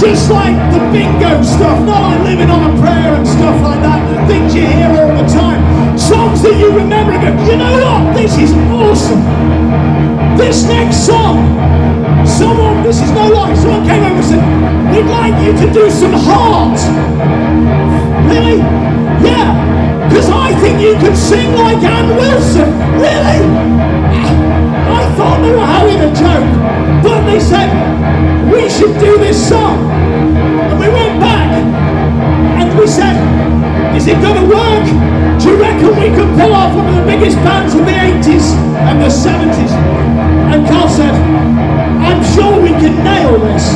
just like the bingo stuff, not like living on a prayer and stuff like that, the things you hear all the time. Songs that you remember and go, you know what, this is awesome. This next song, someone, this is no lie, someone came over and said, we'd like you to do some heart. Really? Yeah, because I think you can sing like Ann Wilson. Really? I thought they were having a joke, but they said, we should do this song. Said, is it going to work? Do you reckon we can pull off one of the biggest bands of the 80s and the 70s? And Carl said, I'm sure we can nail this.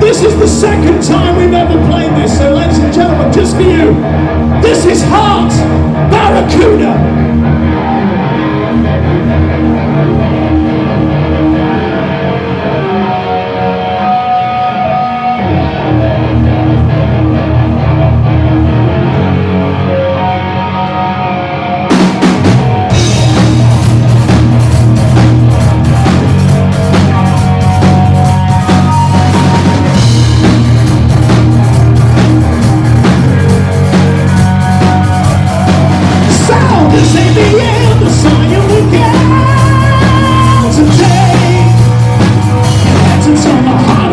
This is the second time we've ever played this, so ladies and gentlemen, just for you, this is Heart Barracuda. so much.